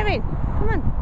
Evan, come on.